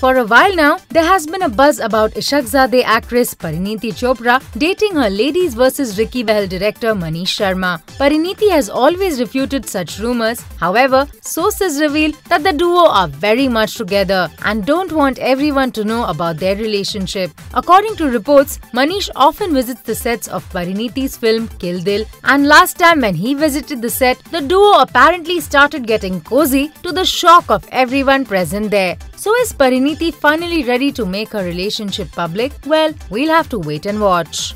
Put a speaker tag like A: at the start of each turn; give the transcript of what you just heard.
A: For a while now, there has been a buzz about Ishaqzaade actress Parineeti Chopra dating her Ladies vs. Ricky Bahl director Manish Sharma. Parineeti has always refuted such rumors. However, sources reveal that the duo are very much together and don't want everyone to know about their relationship. According to reports, Manish often visits the sets of Parineeti's film Kill Dil and last time when he visited the set, the duo apparently started getting cozy to the shock of everyone present there. So is Parineeti finally ready to make her relationship public? Well, we'll have to wait and watch.